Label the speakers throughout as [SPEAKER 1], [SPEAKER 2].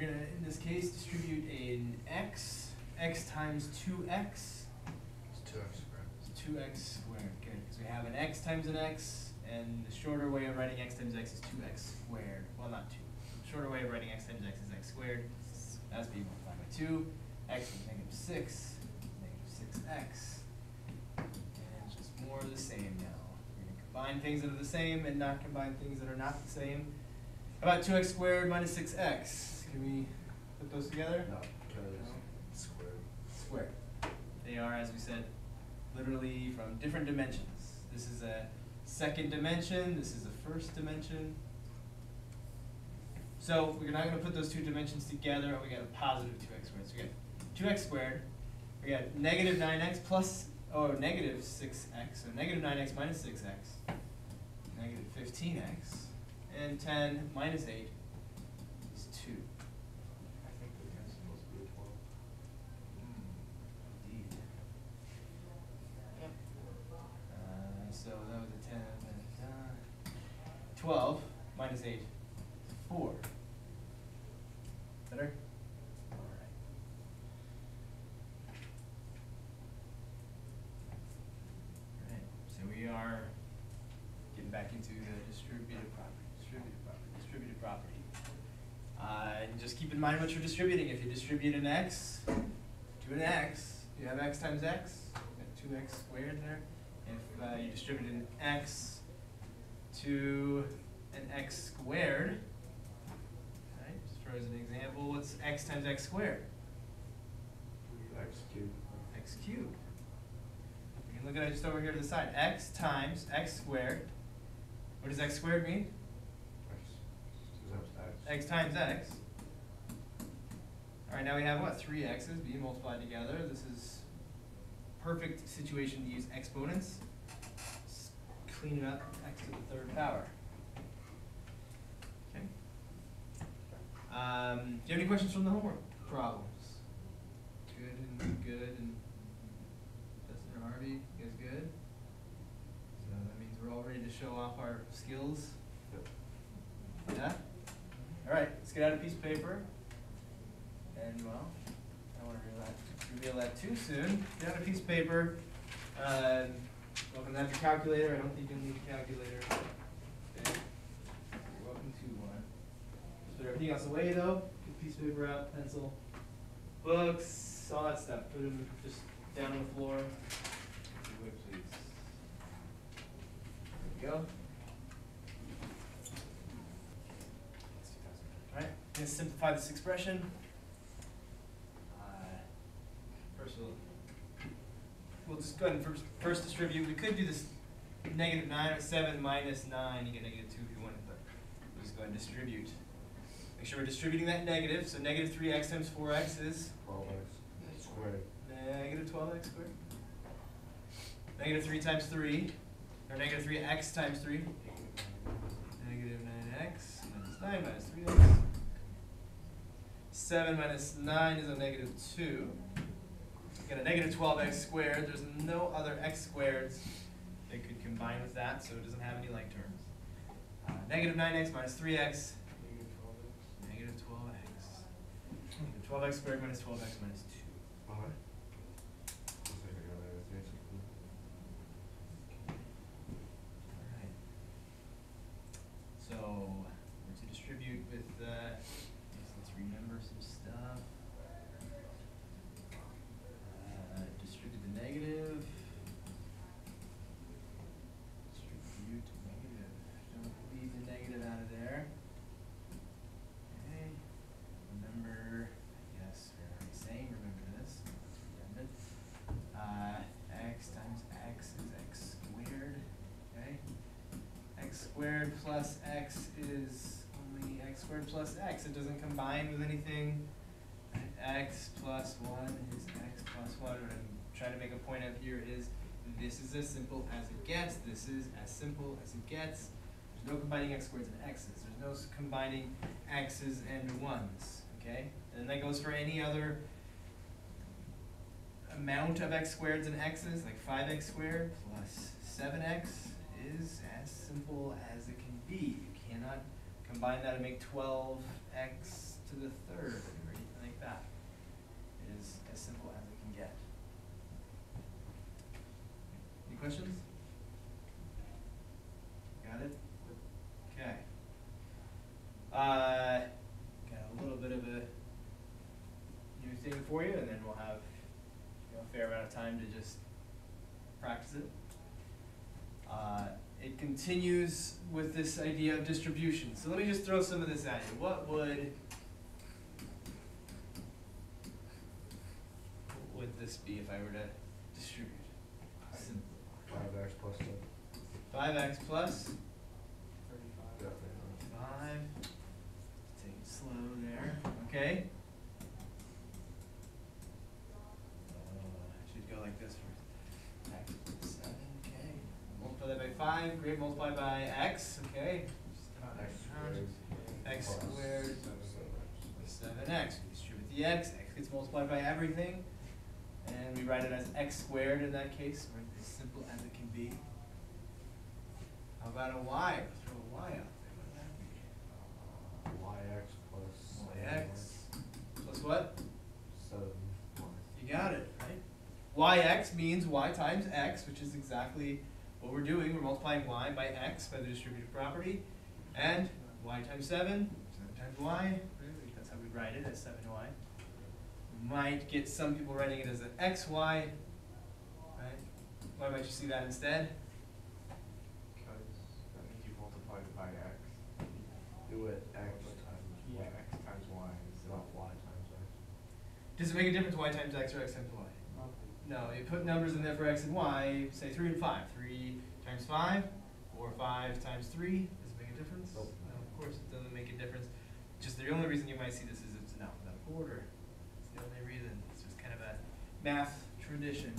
[SPEAKER 1] we're gonna, in this case, distribute an x, x times two x,
[SPEAKER 2] It's two X squared.
[SPEAKER 1] two x squared, good, because we have an x times an x, and the shorter way of writing x times x is two x squared, well, not two. The Shorter way of writing x times x is x squared, that's being multiplied by two, x is negative six, negative six x. And it's just more of the same now. We're gonna combine things that are the same and not combine things that are not the same. How about two x squared minus six x? Can we put those together?
[SPEAKER 2] No, because square,
[SPEAKER 1] Squared. They are, as we said, literally from different dimensions. This is a second dimension, this is a first dimension. So we're not gonna put those two dimensions together, and we got a positive two x squared. So we got two x squared, we got negative nine x plus, oh, negative six x, so negative nine x minus six x, negative fifteen x, and ten minus eight is two.
[SPEAKER 2] I think the answer's supposed to be a twelve.
[SPEAKER 1] Indeed. Uh, so that was a ten, uh, twelve minus eight, four. Better? Alright. Alright, so we are getting back into the distributive property, distributive property, distributive property. Uh, and just keep in mind what you're distributing. If you distribute an x to an x, you have x times x, you got two x squared there. If uh, you distribute an x to an x squared, right, just for as an example, what's x times x squared?
[SPEAKER 2] X cubed.
[SPEAKER 1] x cubed. You can look at it just over here to the side. x times x squared. What does x squared mean?
[SPEAKER 2] X. x
[SPEAKER 1] times x. Alright, now we have what? Three x's being multiplied together. This is perfect situation to use exponents. Just clean it up, x to the third power. Okay. Um, do you have any questions from the homework problems? Good and good and Justin or Harvey, you guys good? So that means we're all ready to show off our skills. Yeah? Alright, let's get out a piece of paper. And well, I don't wanna reveal that, reveal that too soon. Get out a piece of paper. Um, welcome to have your calculator. I don't think you'll need a calculator. Okay. Welcome to one. Put everything else away though. Get a piece of paper out, pencil, books, all that stuff. Put them just down on the floor. Please. There we go. Alright, gonna simplify this expression. Uh, First we'll, we'll just go ahead and first, first distribute, we could do this negative nine or seven minus nine, you get negative two if you wanted, but we'll just go ahead and distribute. Make sure we're distributing that negative, so negative three x times four x is
[SPEAKER 2] Twelve X squared.
[SPEAKER 1] negative twelve x squared. Negative three times three, or negative three x times three, Negative nine x minus nine minus three x. Seven minus nine is a negative two get a negative 12x squared. There's no other x squareds that could combine with that, so it doesn't have any like terms. Uh, negative 9x minus 3x,
[SPEAKER 2] negative 12x.
[SPEAKER 1] Negative 12x squared minus 12x minus 2. Squared plus x is only x squared plus x, it doesn't combine with anything. x plus one is x plus one, what I'm trying to make a point of here is, this is as simple as it gets, this is as simple as it gets. There's no combining x squareds and x's, there's no combining x's and ones, okay? And that goes for any other amount of x squareds and x's, like five x squared plus seven x is as simple as it can be. You cannot combine that and make 12x continues with this idea of distribution. So let me just throw some of this at you. What would what would this be if I were to distribute? Simple.
[SPEAKER 2] Five X plus seven.
[SPEAKER 1] Five x plus
[SPEAKER 2] Definitely
[SPEAKER 1] five. Take it slow there. Okay. Uh, should go like this first. X seven. Okay. Multiply that by five. Great. Multiply by x. Okay.
[SPEAKER 2] X squared.
[SPEAKER 1] X
[SPEAKER 2] plus
[SPEAKER 1] squared.
[SPEAKER 2] seven X.
[SPEAKER 1] Seven x. We distribute the x. X gets multiplied by everything, and we write it as x squared in that case. Right, as simple as it can be. How about a y? Throw a y out there. What would that be?
[SPEAKER 2] Uh, Y X plus.
[SPEAKER 1] Y
[SPEAKER 2] seven
[SPEAKER 1] x plus what?
[SPEAKER 2] Seven Y.
[SPEAKER 1] You got it, right? yx means y times x, which is exactly what we're doing. We're multiplying y by x by the distributive property. And y times 7, 7 times y, that's how we write it, as 7y. Might get some people writing it as an xy, right? Why might you see that instead?
[SPEAKER 3] Because that means you multiplied it by x.
[SPEAKER 2] Do it X times
[SPEAKER 3] Yeah,
[SPEAKER 2] Y.
[SPEAKER 3] x times y is
[SPEAKER 2] Not Y times X.
[SPEAKER 1] Does it make a difference y times x or x times y? No, you put numbers in there for x and y, say 3 and 5. 3 times 5, or 5 times 3. Does it make a difference?
[SPEAKER 2] Nope.
[SPEAKER 1] No, of course it doesn't make a difference. Just the only reason you might see this is it's in alphabetical order. It's the only reason. It's just kind of a math tradition.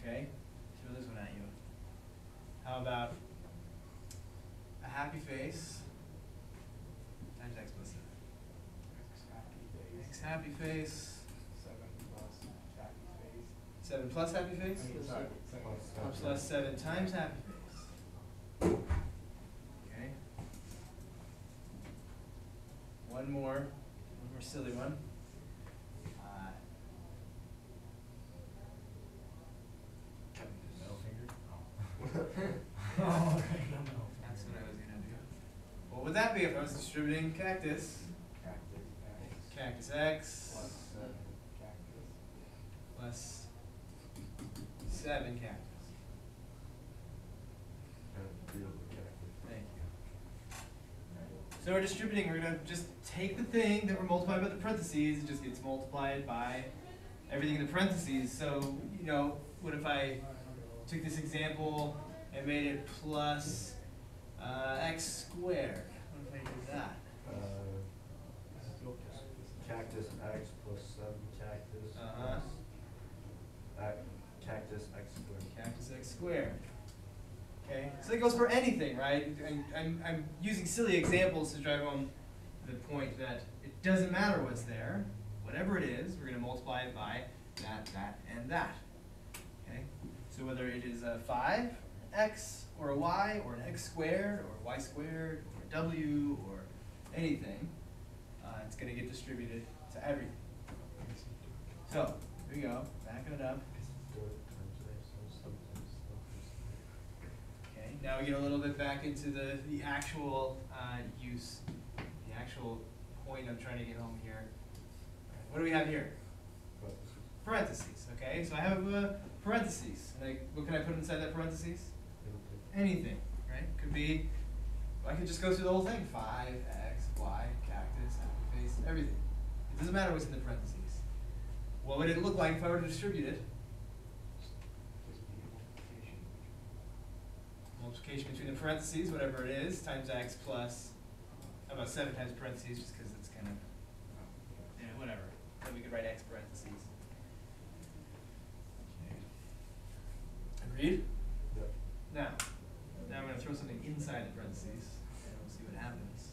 [SPEAKER 1] Okay? Throw this one at you. How about a happy face times x plus 7?
[SPEAKER 3] X happy face.
[SPEAKER 1] X happy face.
[SPEAKER 3] Seven plus happy face.
[SPEAKER 1] 7 plus happy face?
[SPEAKER 3] I mean, sorry, seven
[SPEAKER 2] Plus
[SPEAKER 1] Plus
[SPEAKER 2] seven.
[SPEAKER 1] plus seven times happy face. Okay. One more, one more silly one. Uh,
[SPEAKER 2] Middle finger?
[SPEAKER 1] Oh, That's what I was gonna do. What would that be if I was distributing cactus?
[SPEAKER 3] Cactus X.
[SPEAKER 1] Cactus X
[SPEAKER 3] Plus seven cactus.
[SPEAKER 1] plus seven cactus.
[SPEAKER 2] And deal with cactus.
[SPEAKER 1] Thank you. So we're distributing, we're gonna just take the thing that we're multiplying by the parentheses, it just gets multiplied by everything in the parentheses. So, you know, what if I took this example and made it plus uh, x squared? What if I did that?
[SPEAKER 2] Uh, Cactus X plus seven cactus
[SPEAKER 1] Uh-huh.
[SPEAKER 2] plus. Ac- Cactus X squared.
[SPEAKER 1] Cactus x squared. Okay, so that goes for anything, right? I'm, I'm, I'm using silly examples to drive home the point that it doesn't matter what's there. Whatever it is, we're going to multiply it by that, that, and that. Okay, so whether it is a 5x or a y or an x squared or y squared or w or anything, uh, it's going to get distributed to everything. So, here we go, backing it up.
[SPEAKER 2] Do it times X, so seven times seven.
[SPEAKER 1] Okay, now we get a little bit back into the, the actual uh, use, the actual point I'm trying to get home here. What do we have here?
[SPEAKER 2] Parentheses.
[SPEAKER 1] Okay? So I have uh, parentheses. Like, what can I put inside that parentheses? Anything, right? Could be, I could just go through the whole thing. Five, X, Y, cactus, happy face, everything. It doesn't matter what's in the parentheses. What would it look like if I were to distribute it?
[SPEAKER 3] Just be multiplication.
[SPEAKER 1] Multiplication between the parentheses, whatever it is, times x plus, about seven times parentheses, just because it's kind of, yeah, whatever. Then we could write x parentheses. Okay. Agreed?
[SPEAKER 2] Yep.
[SPEAKER 1] Now, now I'm gonna throw something inside the parentheses, and we'll see what happens.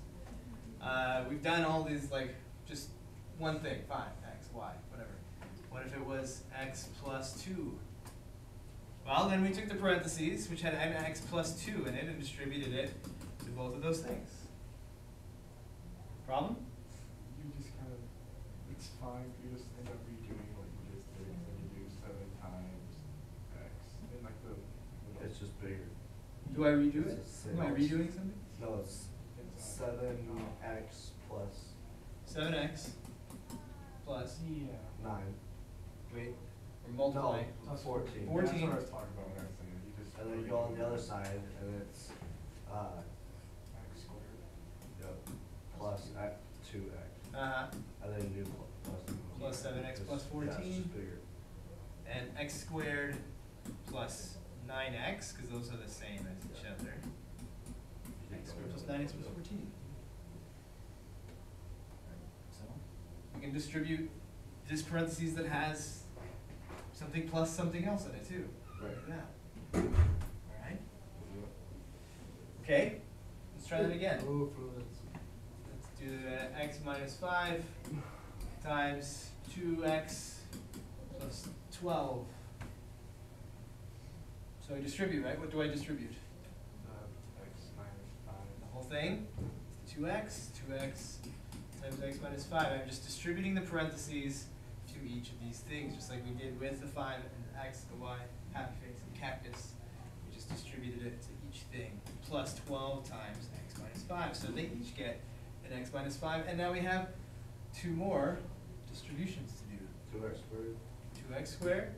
[SPEAKER 1] Uh, we've done all these, like, just one thing, five, x, y, whatever. What if it was x plus two? Well, then we took the parentheses, which had x plus two in it, and distributed it to both of those things. Problem?
[SPEAKER 2] You just kind of, it's fine, you just end up redoing what you just did, and you do seven times X, and like the. the-
[SPEAKER 4] It's just bigger.
[SPEAKER 1] Do I redo it?
[SPEAKER 4] It's
[SPEAKER 1] Am I redoing something?
[SPEAKER 4] No, it's
[SPEAKER 2] It's,
[SPEAKER 4] seven. X plus
[SPEAKER 1] Seven x plus,
[SPEAKER 2] Yeah.
[SPEAKER 4] nine.
[SPEAKER 1] wait, or multiply.
[SPEAKER 4] No, fourteen.
[SPEAKER 2] That's what
[SPEAKER 1] 14.
[SPEAKER 2] I was talking about when I was saying, you just.
[SPEAKER 4] And then you go on the other side and it's, uh,
[SPEAKER 2] X squared.
[SPEAKER 4] yep, plus X, two X.
[SPEAKER 1] Uh-huh,
[SPEAKER 4] And then you do pl- plus.
[SPEAKER 1] Plus 7x
[SPEAKER 4] It's-
[SPEAKER 1] plus
[SPEAKER 4] Yeah, it's
[SPEAKER 1] 14.
[SPEAKER 4] just bigger.
[SPEAKER 1] and x squared plus nine x, cause those are the same as each other. X squared plus nine x plus fourteen. So, we can distribute this parentheses that has something plus something else in it too.
[SPEAKER 4] Right.
[SPEAKER 1] Like that. Alright, okay, let's try that again.
[SPEAKER 4] Move from this.
[SPEAKER 1] Let's do uh, x minus five times two x plus twelve. So I distribute, right? What do I distribute?
[SPEAKER 2] The X minus five.
[SPEAKER 1] The whole thing? Two x, two x times x minus five. I'm just distributing the parentheses to each of these things, just like we did with the five and the x, the y, happy face and cactus. We just distributed it to each thing, plus twelve times x minus five. So they each get an x minus five, and now we have two more distributions to do.
[SPEAKER 4] Two X squared
[SPEAKER 1] Two x squared,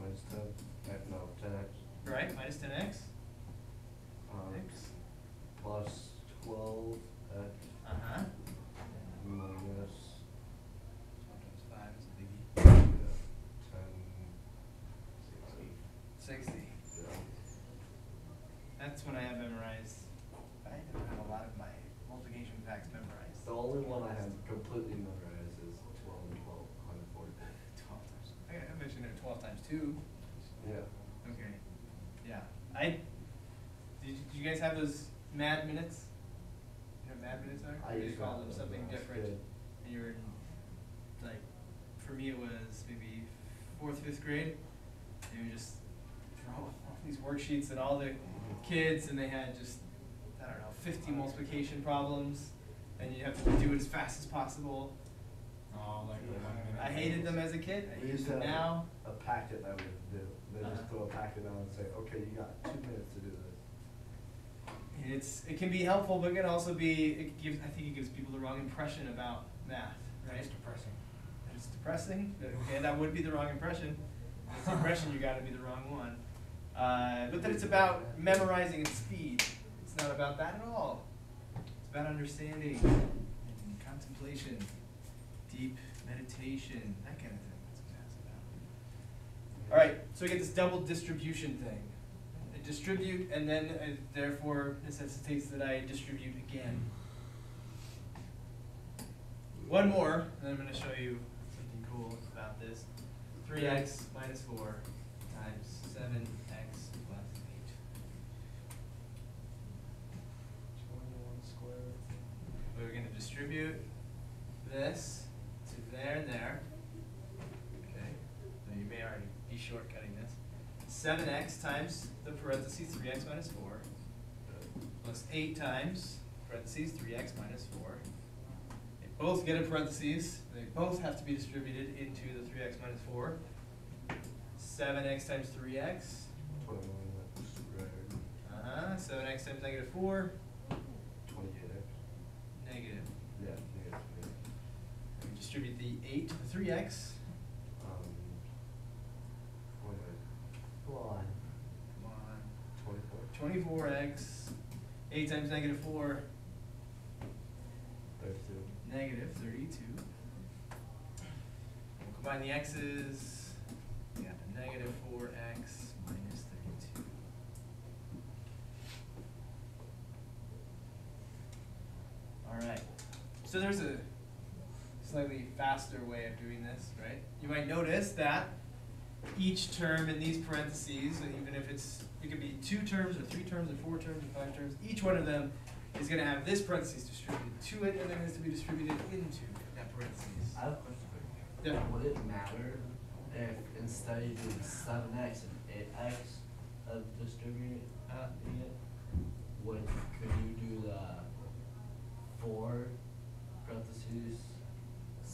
[SPEAKER 4] minus ten, X, no, ten X.
[SPEAKER 1] right, minus ten x,
[SPEAKER 4] Um,
[SPEAKER 1] x,
[SPEAKER 4] plus twelve X
[SPEAKER 1] uh-huh.
[SPEAKER 4] minus,
[SPEAKER 1] Twelve times five is a biggie.
[SPEAKER 4] yeah, ten,
[SPEAKER 1] Sixty.
[SPEAKER 4] yeah.
[SPEAKER 1] That's when I have memorized, I don't have a lot of my multiplication facts memorized.
[SPEAKER 4] The only one I have completely memorized is twelve and twelve, hundred forty.
[SPEAKER 1] Twelve times, I I mentioned it twelve times two.
[SPEAKER 4] Yeah.
[SPEAKER 1] Okay, yeah, I, did you, did you guys have those mad minutes? You know what mad minutes are?
[SPEAKER 4] I
[SPEAKER 1] They
[SPEAKER 4] used to
[SPEAKER 1] call
[SPEAKER 4] have
[SPEAKER 1] them
[SPEAKER 4] those
[SPEAKER 1] something
[SPEAKER 4] when I was a
[SPEAKER 1] different,
[SPEAKER 4] kid.
[SPEAKER 1] and you were in, like, for me it was maybe fourth, fifth grade, and you just throw all these worksheets at all the kids, and they had just, I don't know, fifty multiplication problems, and you have to do it as fast as possible.
[SPEAKER 2] Oh, like the one minute.
[SPEAKER 1] I hated them as a kid, I
[SPEAKER 4] We
[SPEAKER 1] hate
[SPEAKER 4] used to
[SPEAKER 1] them
[SPEAKER 4] have
[SPEAKER 1] now.
[SPEAKER 4] a packet that we would do, they just
[SPEAKER 1] Uh-huh.
[SPEAKER 4] throw a packet down and say, okay, you got two minutes to do this.
[SPEAKER 1] It's, it can be helpful, but it can also be, it gives, I think it gives people the wrong impression about math, right?
[SPEAKER 2] It's depressing.
[SPEAKER 1] It's depressing, okay, that would be the wrong impression. It's the impression, you gotta be the wrong one. Uh, but then it's about memorizing and speed. It's not about that at all about understanding and contemplation, deep meditation, that kind of thing. That's what that's about. All right, so we get this double distribution thing. I distribute, and then it therefore necessitates that I distribute again. One more, and I'm going to show you something cool about this. 3x minus 4 times 7 Distribute this to there and there. Okay, now you may already be shortcutting this. 7x times the parentheses 3x minus 4 plus 8 times parentheses 3x minus 4. They both get a parentheses. They both have to be distributed into the 3x minus 4. 7x times
[SPEAKER 4] 3x. 21x.
[SPEAKER 1] Uh-huh, 7x times negative 4 distribute the eight to the three x,
[SPEAKER 4] Um, wait, wait, come on,
[SPEAKER 1] come on,
[SPEAKER 4] twenty-four?
[SPEAKER 1] twenty-four x, eight times negative four,
[SPEAKER 4] Thirty-two.
[SPEAKER 1] negative thirty-two. We'll combine the x's, we got the negative four x minus thirty-two. Alright, so there's a slightly faster way of doing this, right? You might notice that each term in these parentheses, even if it's, it could be two terms or three terms or four terms or five terms, each one of them is gonna have this parentheses distributed to it and then it has to be distributed into that parentheses.
[SPEAKER 5] I have a question for you.
[SPEAKER 1] Yeah.
[SPEAKER 5] Would it matter if instead you did seven x and eight x of distributing
[SPEAKER 1] Uh,
[SPEAKER 5] it, would could you do the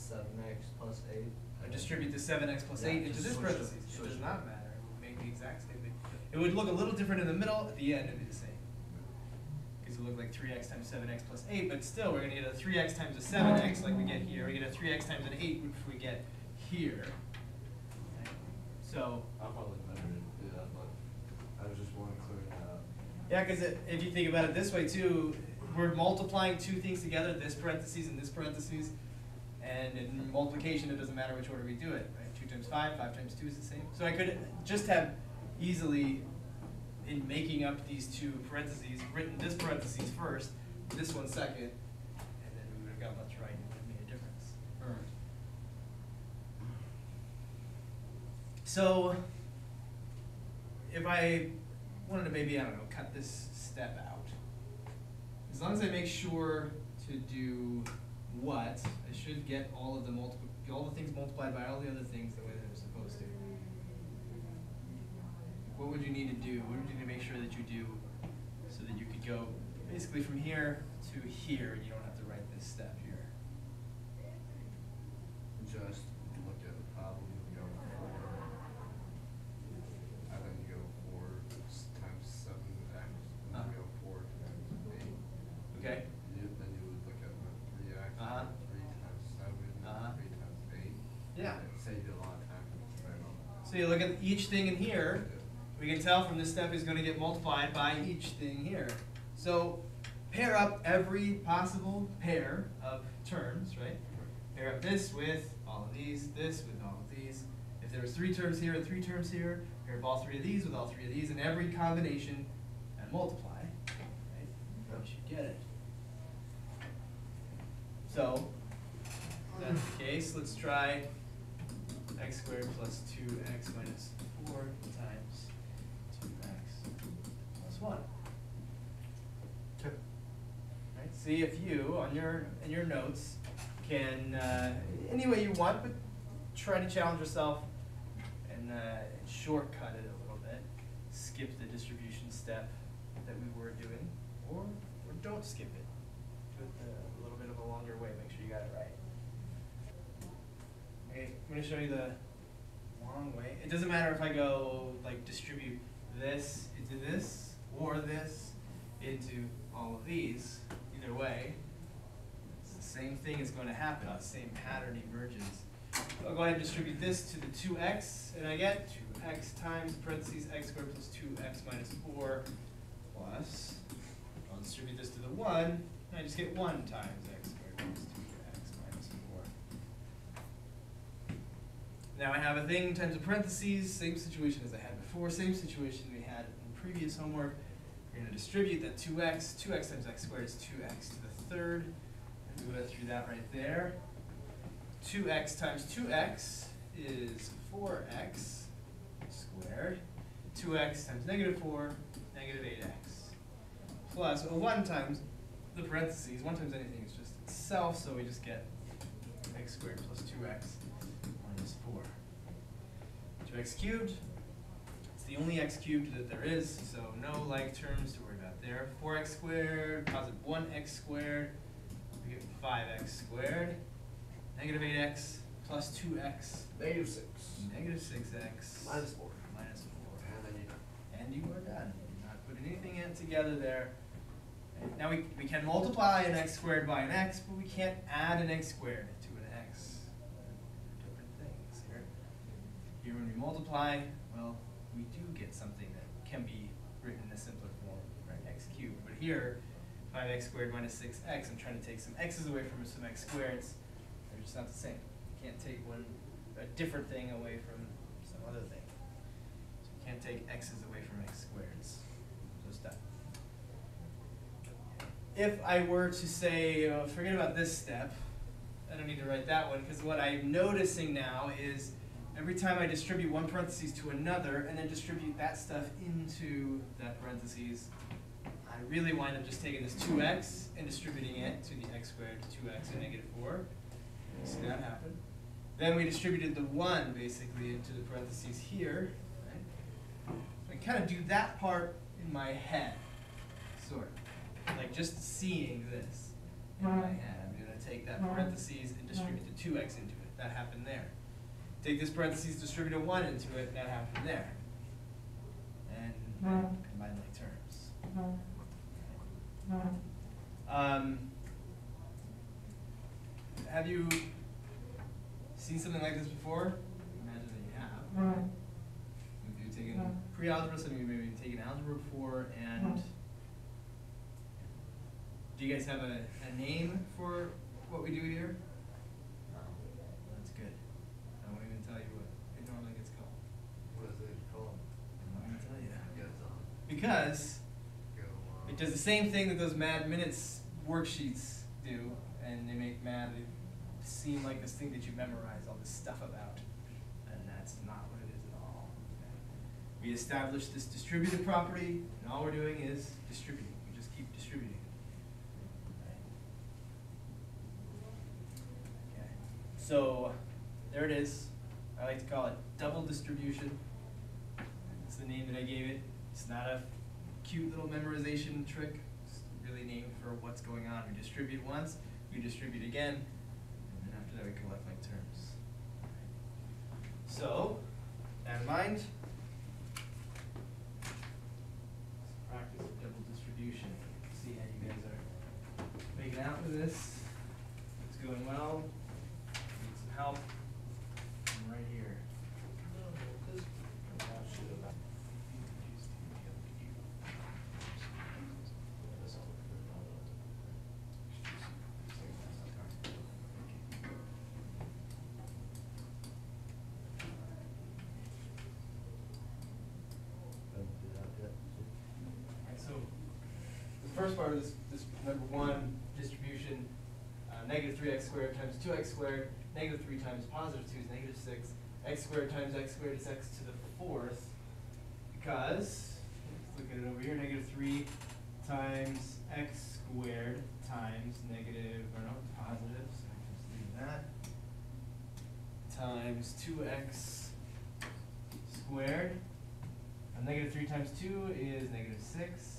[SPEAKER 5] four
[SPEAKER 1] distribute the seven x plus
[SPEAKER 5] Yeah,
[SPEAKER 1] eight into
[SPEAKER 5] just
[SPEAKER 1] this
[SPEAKER 5] switch it-
[SPEAKER 1] parentheses, it
[SPEAKER 5] switch
[SPEAKER 1] does
[SPEAKER 5] it.
[SPEAKER 1] not matter, it would make the exact same thing. It would look a little different in the middle, at the end it'd be the same. Cause it would look like three x times seven x plus eight, but still, we're gonna get a three x times a seven x like we get here, we get a three x times an eight, which we get here. Right? So,
[SPEAKER 4] I'll probably better do that, but I was just wanting to clear that up.
[SPEAKER 1] Yeah, because if you think about it this way too, we're multiplying two things together, this parentheses and this parentheses. And in multiplication, it doesn't matter which order we do it, right? Two times five, five times two is the same. So I could just have easily, in making up these two parentheses, written this parentheses first, this one second, and then we would have got what's right, and it would have made a difference. So, if I wanted to maybe, I don't know, cut this step out, as long as I make sure to do what, I should get all of the multiple, all the things multiplied by all the other things the way that I'm supposed to. What would you need to do? What would you need to make sure that you do so that you could go basically from here to here and you don't have to write this step here?
[SPEAKER 4] Just look at the problem, go four. And then you go four s- times seven x, and then
[SPEAKER 1] Uh.
[SPEAKER 4] you go four times eight.
[SPEAKER 1] Okay?
[SPEAKER 4] You, then you would look at the three x,
[SPEAKER 1] Uh-huh.
[SPEAKER 4] three times seven,
[SPEAKER 1] Uh-huh.
[SPEAKER 4] three times eight.
[SPEAKER 1] Yeah.
[SPEAKER 4] It saved you a lot of time, right on.
[SPEAKER 1] So you look at each thing in here, we can tell from this step is gonna get multiplied by each thing here. So pair up every possible pair of terms, right? Pair up this with all of these, this with all of these. If there was three terms here and three terms here, pair up all three of these with all three of these in every combination and multiply, right? You should get it. So, that's the case, let's try x squared plus two x minus four times two x plus one. Right, see if you, on your, in your notes, can, uh, any way you want, but try to challenge yourself and, uh, shortcut it a little bit. Skip the distribution step that we were doing, or, or don't skip it. Do it the- a little bit of a longer way, make sure you got it right. Okay, I'm gonna show you the long way. It doesn't matter if I go like distribute this into this or this into all of these. Either way, it's the same thing is going to happen. The same pattern emerges. I'll go ahead and distribute this to the two x, and I get two x times parentheses x squared plus two x minus four plus. I'll distribute this to the one, and I just get one times x Now I have a thing times a parentheses, same situation as I had before, same situation we had in previous homework. We're going to distribute that 2x. 2x times x squared is 2x to the third. And we went through that right there. 2x times 2x is 4x squared. 2x times negative 4, negative 8x. Plus, well, 1 times the parentheses, 1 times anything is just itself, so we just get x squared plus 2x is 4. Two x cubed, it's the only x cubed that there is, so no like terms to worry about there. 4x squared, positive 1x squared, we get 5x squared, negative 8x plus 2x.
[SPEAKER 5] Negative 6.
[SPEAKER 1] Negative 6x.
[SPEAKER 5] Minus 4.
[SPEAKER 1] Minus 4.
[SPEAKER 5] And you're done.
[SPEAKER 1] And you are done. You're not putting anything in together there. Now we, we can multiply an x squared by an x, but we can't add an x squared. Here when we multiply, well, we do get something that can be written in a simpler form, right, x cubed. But here, five x squared minus six x, I'm trying to take some x's away from some x squareds. They're just not the same. You can't take one, a different thing away from some other thing. So you can't take x's away from x squareds. So stop. If I were to say, uh, forget about this step, I don't need to write that one, because what I'm noticing now is every time I distribute one parentheses to another and then distribute that stuff into that parentheses, I really wind up just taking this two x and distributing it to the x squared, two x and negative four. See that happen? Then we distributed the one basically into the parentheses here, right? I kind of do that part in my head, sort of, like just seeing this in my head. I'm gonna take that parentheses and distribute the two x into it. That happened there. Take this parentheses, distribute a one into it, and that happened there. And combine like terms. Um, have you seen something like this before? Imagine that you have. If you've taken pre-algebra, some of you maybe taken algebra before, and do you guys have a, a name for what we do here? That's good. I won't even tell you what it normally gets called.
[SPEAKER 4] What is it called?
[SPEAKER 1] I'm not gonna tell you.
[SPEAKER 4] Yes, um,
[SPEAKER 1] Because it does the same thing that those Mad Minutes worksheets do, and they make Mad seem like this thing that you memorize all this stuff about, and that's not what it is at all. We established this distributive property, and all we're doing is distributing. We just keep distributing. Okay. So there it is. I like to call it double distribution. That's the name that I gave it. It's not a cute little memorization trick. It's really named for what's going on. We distribute once, we distribute again, and then after that we collect like terms. So, that in mind, practice double distribution. See how you guys are making out with this. It's going well. Need some help. I'm right here.
[SPEAKER 5] Haven't do that yet.
[SPEAKER 1] Alright, so the first part of this, this number one distribution, uh, negative three x squared times two x squared, negative three times positive two is negative six, x squared times x squared is x to the fourth, because, let's look at it over here, negative three times x squared times negative, or no, positive, so I can just leave that, times two x squared, and negative three times two is negative six,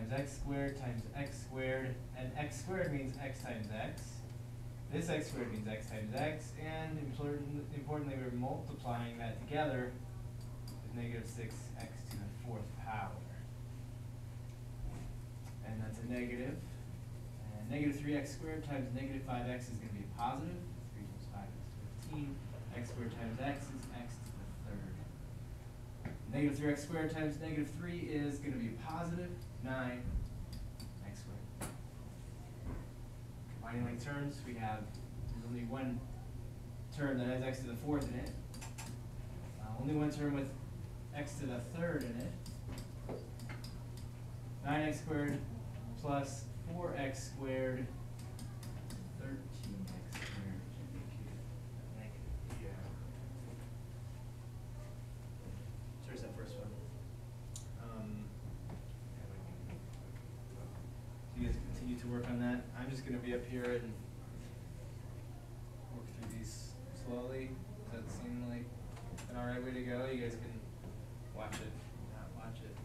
[SPEAKER 1] times x squared times x squared, and x squared means x times x. This x squared means x times x, and important, importantly, we're multiplying that together with negative six x to the fourth power. And that's a negative. And negative three x squared times negative five x is gonna be a positive, three times five is fifteen, x squared times x is x to the third. Negative three x squared times negative three is gonna be a positive nine x squared. Combining like terms, we have, there's only one term that has x to the fourth in it. Uh, only one term with x to the third in it. Nine x squared plus four x squared, thirteen x squared, which I think is negative.
[SPEAKER 3] Yeah.
[SPEAKER 1] So There's that first one. Um, you guys continue to work on that. I'm just gonna be up here and work through these slowly. Does that seem like an alright way to go? You guys can watch it. Not watch it